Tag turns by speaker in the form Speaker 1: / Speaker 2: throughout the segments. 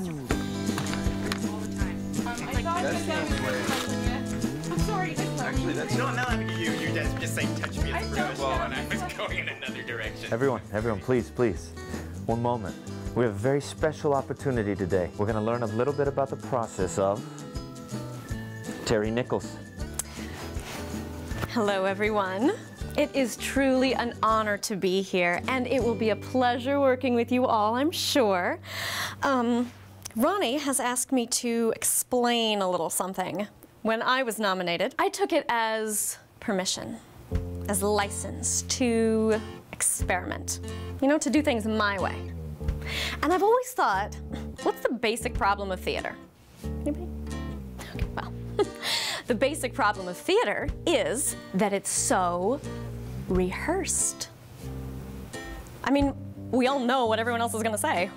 Speaker 1: I'm sorry.
Speaker 2: Actually, that's
Speaker 3: No, no, I mean, you, you guys were just saying touch me at the first wall, and I was going in another direction.
Speaker 4: Everyone, everyone, please, please. One moment. We have a very special opportunity today. We're going to learn a little bit about the process of Terry Nichols.
Speaker 1: Hello, everyone. It is truly an honor to be here, and it will be a pleasure working with you all, I'm sure. Um, Ronny has asked me to explain a little something. When I was nominated, I took it as permission, as license to experiment, you know, to do things my way. And I've always thought, what's the basic problem of theater? Anybody? Okay, well, the basic problem of theater is that it's so rehearsed. I mean, we all know what everyone else is gonna say.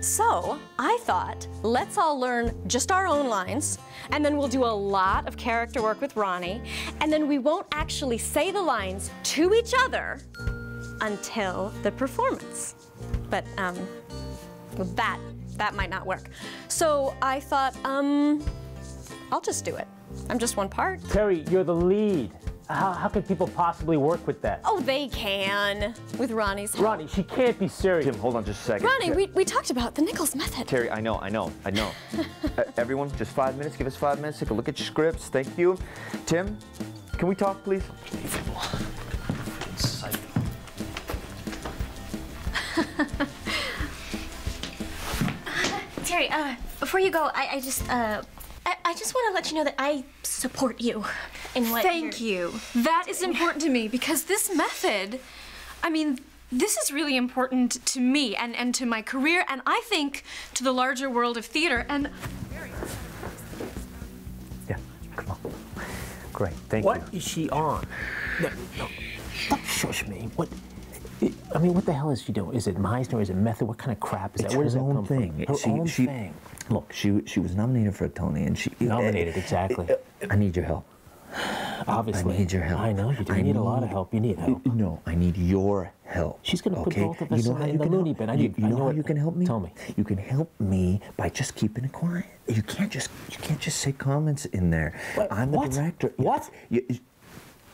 Speaker 1: So I thought, let's all learn just our own lines, and then we'll do a lot of character work with Ronny, and then we won't actually say the lines to each other until the performance. But um, that that might not work. So I thought, um, I'll just do it. I'm just one part.
Speaker 5: Terry, you're the lead. How, how could people possibly work with that?
Speaker 1: Oh, they can with Ronny's help.
Speaker 5: Ronny, she can't be serious.
Speaker 4: Tim, hold on just a second.
Speaker 1: Ronny, we, we talked about the Nichols method.
Speaker 4: Terry, I know, I know, I know. Uh, everyone, just five minutes. Give us five minutes. Take a look at your scripts. Thank you. Tim, can we talk, please?
Speaker 6: Terry, uh, before you go, I, I just, uh, I, I just want to let you know that I support you in what
Speaker 7: Thank
Speaker 6: you're-
Speaker 7: you. That is important to me because this method, I mean, this is really important to me and, and to my career, and I think to the larger world of theater. And
Speaker 5: Yeah, come on. Great, thank
Speaker 8: What
Speaker 5: you.
Speaker 8: is she on? No, no. Don't shush me. What? I mean, what the hell is she doing? Is it Meisner? Is it method? What kind of crap is
Speaker 4: It's
Speaker 8: that? Where
Speaker 4: her
Speaker 8: does that
Speaker 4: own
Speaker 8: come
Speaker 4: thing.
Speaker 8: from? Her
Speaker 4: she,
Speaker 8: own
Speaker 4: she,
Speaker 8: thing.
Speaker 4: Look, she she was nominated for a Tony, and she
Speaker 8: Nominated, exactly.
Speaker 4: I need your help.
Speaker 8: Obviously.
Speaker 4: I need your help.
Speaker 8: I know you do.
Speaker 4: I
Speaker 8: You need a lot of help. You need help.
Speaker 4: No, I need your help.
Speaker 8: She's gonna put both of us
Speaker 4: you know
Speaker 8: in the-
Speaker 4: you
Speaker 8: in the
Speaker 4: can
Speaker 8: loony bin. I need-
Speaker 4: you
Speaker 8: I
Speaker 4: know,
Speaker 8: know
Speaker 4: how
Speaker 8: it.
Speaker 4: you can help me?
Speaker 8: Tell me.
Speaker 4: You can help me by just keeping it quiet. You can't just you can't just say comments in there.
Speaker 8: What?
Speaker 4: I'm the
Speaker 8: What?
Speaker 4: director.
Speaker 8: What?
Speaker 4: You-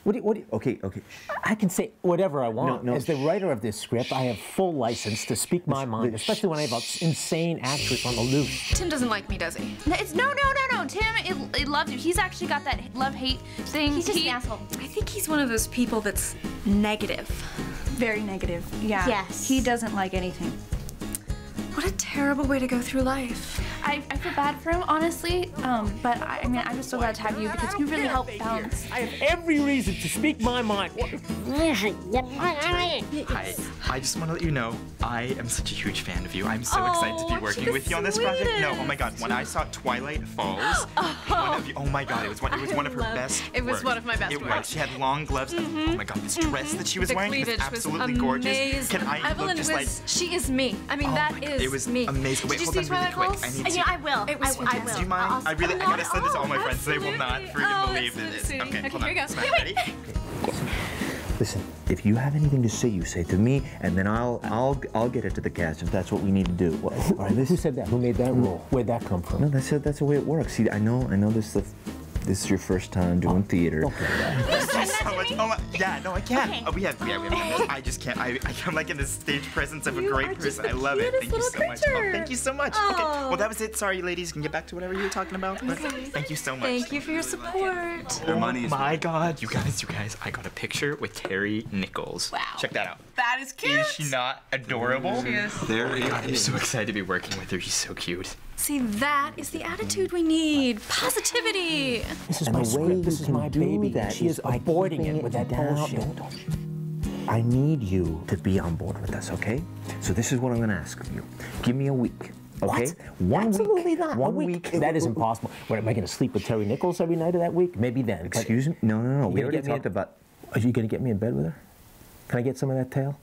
Speaker 8: What do you, what do you,
Speaker 4: okay, okay.
Speaker 8: I can say whatever I want.
Speaker 4: no,
Speaker 8: As the
Speaker 4: shh.
Speaker 8: writer of this script, I have full license to speak my mind, especially when I have an insane actress on the loose.
Speaker 7: Tim doesn't like me, does he?
Speaker 9: No, It's no, no, no, no. Tim, it, it loves you. He's actually got that love-hate thing.
Speaker 6: He's just
Speaker 9: He-
Speaker 6: an asshole.
Speaker 7: I think he's one of those people that's negative.
Speaker 10: Very negative. Yeah.
Speaker 6: Yes.
Speaker 10: He doesn't like anything.
Speaker 7: What a terrible way to go through life.
Speaker 9: I, I feel bad for him, honestly. Um, but I, I mean, I'm just so glad to have you because you really help balance.
Speaker 8: I have every reason to speak my mind.
Speaker 3: Hi, I just want to let you know I am such a huge fan of you. I'm so excited to
Speaker 7: Oh,
Speaker 3: be working with you on this project. No, oh my god, when I saw Twilight Falls, one of you, oh my god, it was one, it was one of her best.
Speaker 7: it was
Speaker 3: works.
Speaker 7: one of my best
Speaker 3: It
Speaker 7: works.
Speaker 3: was. She had long gloves. and- Oh my god, this dress that she was
Speaker 7: The
Speaker 3: wearing was
Speaker 7: cleavage was
Speaker 3: absolutely gorgeous. Can I
Speaker 7: Evelyn
Speaker 3: look just
Speaker 7: was,
Speaker 3: like?
Speaker 7: she is me. I mean,
Speaker 3: Oh
Speaker 7: that
Speaker 3: my
Speaker 7: is
Speaker 3: God, it was
Speaker 7: me.
Speaker 3: amazing. Wait,
Speaker 7: Did you
Speaker 3: hold
Speaker 7: see
Speaker 3: on really
Speaker 7: Twilight
Speaker 3: quick.
Speaker 7: Falls?
Speaker 3: I need to.
Speaker 6: You know, I will.
Speaker 7: It was
Speaker 6: I, I will.
Speaker 3: Do you mind?
Speaker 6: I'll-
Speaker 3: I really, I
Speaker 6: I'll-
Speaker 3: gotta send this to all my
Speaker 7: Oh,
Speaker 3: friends. They will not freaking
Speaker 7: Oh,
Speaker 3: believe
Speaker 7: that's
Speaker 3: this.
Speaker 7: so sweet.
Speaker 3: Okay,
Speaker 7: Okay,
Speaker 3: hold
Speaker 7: here
Speaker 3: on.
Speaker 7: you go.
Speaker 3: Smash,
Speaker 7: Wait,
Speaker 3: Ready?
Speaker 4: Listen, if you have anything to say, you say it to me, and then I'll I'll I'll get it to the cast if that's what we need to do. All right,
Speaker 8: this,
Speaker 4: Who
Speaker 8: said that? Who made that hmm. rule? Where'd that come from?
Speaker 4: No, that's it. That's the way it works. See, I know, I know this. The, this is your first time doing oh, theater.
Speaker 8: Don't
Speaker 3: much. Oh my, yeah, no, I can't.
Speaker 6: Okay.
Speaker 3: Oh, we have, we have, we have. I just can't. I, I am like in the stage presence of a great person. I love it. Thank you
Speaker 7: little
Speaker 3: so much. Oh, thank you so much. Okay,
Speaker 7: Oh.
Speaker 3: well that was it. Sorry, ladies. Can get back to whatever you were talking about. But thank you so much.
Speaker 7: Thank you for your support.
Speaker 2: Their money
Speaker 3: Oh
Speaker 2: is
Speaker 3: my God, you guys, you guys! I got a picture with Terry Nichols.
Speaker 7: Wow.
Speaker 3: Check that out.
Speaker 7: That is cute.
Speaker 3: Is she not adorable?
Speaker 7: She is.
Speaker 2: there it oh
Speaker 3: God, I'm so excited to be working with her. She's so cute.
Speaker 7: See, that is the attitude we need. Positivity.
Speaker 8: This is
Speaker 4: And
Speaker 8: my
Speaker 4: the way
Speaker 8: script. This is my baby.
Speaker 4: that
Speaker 8: she
Speaker 4: is
Speaker 8: is avoiding it with that
Speaker 4: down.
Speaker 8: bullshit.
Speaker 4: Don't- don't- I need you to be on board with us, okay? So this is what I'm gonna ask of you. Give me a week, okay? One
Speaker 8: Absolutely
Speaker 4: week.
Speaker 8: not.
Speaker 4: One
Speaker 8: a week.
Speaker 4: week.
Speaker 8: That is impossible. What, am I going to sleep with Terry Nichols every night of that week? Maybe then. but-
Speaker 4: Excuse me? No, no, no. We already
Speaker 8: get me
Speaker 4: talked about.
Speaker 8: Are you going to get me in bed with her? Can I get some of that tail?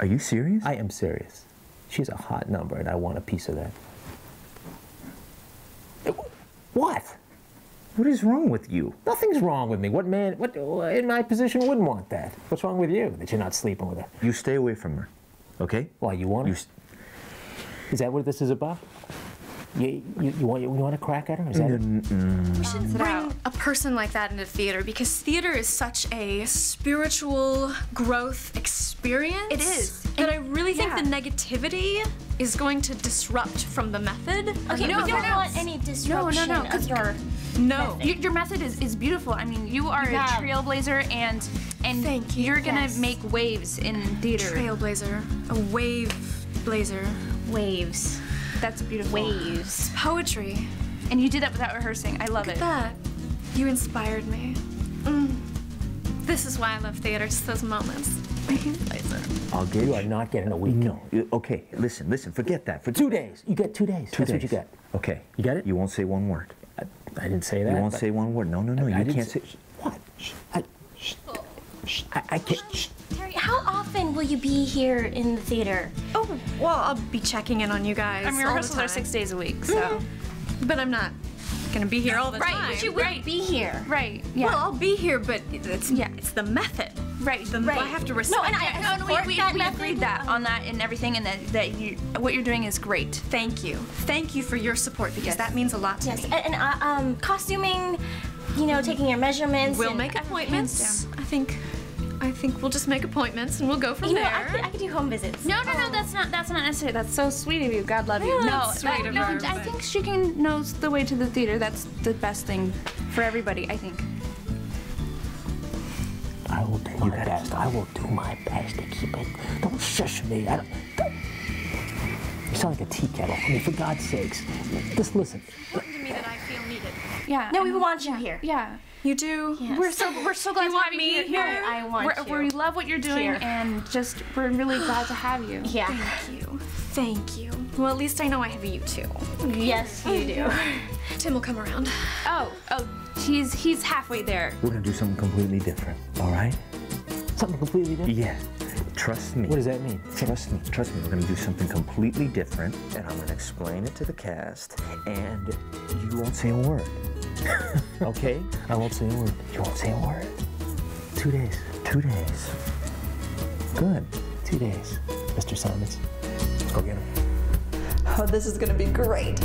Speaker 4: Are you serious?
Speaker 8: I am serious. She's a hot number, and I want a piece of that. Wh- What?
Speaker 4: What is wrong with you?
Speaker 8: Nothing's wrong with me. What man, what in my position wouldn't want that? What's wrong with you that you're not sleeping with her?
Speaker 4: You stay away from her, okay?
Speaker 8: Why you want her?
Speaker 4: You. s-
Speaker 8: Is that what this is about? You, you, you want you want a crack at her? Is that it?
Speaker 7: We should bring a person like that into theater because theater is such a spiritual growth experience.
Speaker 9: It is.
Speaker 7: That I really think
Speaker 9: yeah.
Speaker 7: the negativity is going to disrupt from the method.
Speaker 6: Okay,
Speaker 9: No,
Speaker 6: we don't
Speaker 9: no, no.
Speaker 6: want any
Speaker 9: No,
Speaker 6: disruption
Speaker 9: no, no. 'cause
Speaker 6: of your.
Speaker 7: No.
Speaker 9: Your, your method is, is beautiful. I mean, you are
Speaker 6: Yeah.
Speaker 9: a trailblazer, and and
Speaker 7: Thank you.
Speaker 9: you're gonna
Speaker 6: Yes.
Speaker 9: make waves in theater.
Speaker 7: Trailblazer, a wave blazer,
Speaker 6: Waves.
Speaker 9: That's a beautiful.
Speaker 6: Waves.
Speaker 7: poetry.
Speaker 9: And you did that without rehearsing. I love it.
Speaker 7: That you inspired me. Mm. This is why I love theater. Just those moments. Wave blazer.
Speaker 8: I'll get you. are not getting a week.
Speaker 4: No. Okay, listen, listen, forget that. Forget
Speaker 8: Two days. You get two days.
Speaker 4: Two
Speaker 8: That's
Speaker 4: days.
Speaker 8: what you get.
Speaker 4: Okay.
Speaker 8: You got it?
Speaker 4: You won't say one word.
Speaker 8: I, I didn't say that.
Speaker 4: You won't say one word. No, no, no.
Speaker 8: I
Speaker 4: you
Speaker 8: didn't
Speaker 4: can't say.
Speaker 8: What? I, shh. Shh. I, I can't. Shh.
Speaker 6: Terry, how often will you be here in the theater?
Speaker 7: Oh, well, I'll be checking in on you guys.
Speaker 9: I mean,
Speaker 7: all the
Speaker 9: rehearsals are six days a week, so. Mm-hmm.
Speaker 7: But I'm not gonna be here all the
Speaker 9: Right,
Speaker 7: time.
Speaker 9: but
Speaker 6: You will
Speaker 9: Right.
Speaker 6: be here.
Speaker 9: Right. Yeah.
Speaker 7: Well, I'll be here, but it's
Speaker 9: Yeah.
Speaker 7: it's the method.
Speaker 9: Right.
Speaker 7: The,
Speaker 9: right.
Speaker 7: I have to respect.
Speaker 6: No, and I,
Speaker 7: it.
Speaker 6: I
Speaker 9: No, no, we, we,
Speaker 6: that
Speaker 9: we agreed that on that and everything, and that, that you what you're doing is great.
Speaker 7: Thank you, thank you for your support because that means a lot to
Speaker 6: Yes,
Speaker 7: me.
Speaker 6: and, and uh, um, costuming, you know, taking your measurements.
Speaker 7: We'll
Speaker 6: and-
Speaker 7: make appointments. I think, I think we'll just make appointments and we'll go from
Speaker 6: You know,
Speaker 7: there.
Speaker 6: I could, I could do home visits.
Speaker 9: No, no, no. That's not. That's not necessary. That's so sweet of you. God love you.
Speaker 7: Yeah,
Speaker 9: no,
Speaker 7: that's
Speaker 9: that-
Speaker 7: sweet of
Speaker 9: no.
Speaker 7: her,
Speaker 9: I think she can knows the way to the theater. That's the best thing for everybody. I think.
Speaker 8: I will do my best. I will do my best to keep it. Don't shush me. I don't, don't- You sound like a tea kettle. I mean, for God's sakes, just listen.
Speaker 7: to me that I feel needed.
Speaker 9: Yeah.
Speaker 6: No, we want you here.
Speaker 9: Yeah.
Speaker 7: You do.
Speaker 6: Yes.
Speaker 9: We're so we're so glad
Speaker 7: You
Speaker 9: to
Speaker 7: want
Speaker 9: have you
Speaker 7: me
Speaker 9: here.
Speaker 7: here?
Speaker 6: I want
Speaker 9: we're,
Speaker 6: you
Speaker 9: We love what you're doing,
Speaker 6: here.
Speaker 9: and just we're really glad to have you.
Speaker 6: Yeah.
Speaker 7: Thank you. Thank you. Well, at least I know I have you too.
Speaker 6: Yes, you do.
Speaker 7: Tim will come around.
Speaker 9: Oh, oh, he's he's halfway there.
Speaker 4: We're gonna do something completely different. All right?
Speaker 8: Something completely different.
Speaker 4: Yeah. Trust me.
Speaker 8: What does that mean?
Speaker 4: Trust me. Trust me. We're gonna do something completely different, and I'm gonna explain it to the cast, and you won't say a word. okay?
Speaker 8: I won't say a word.
Speaker 4: You won't say a word. Two days. Two days. Good.
Speaker 8: Two days, Mr. Simons. let's Go get him.
Speaker 10: Oh, this is gonna be great.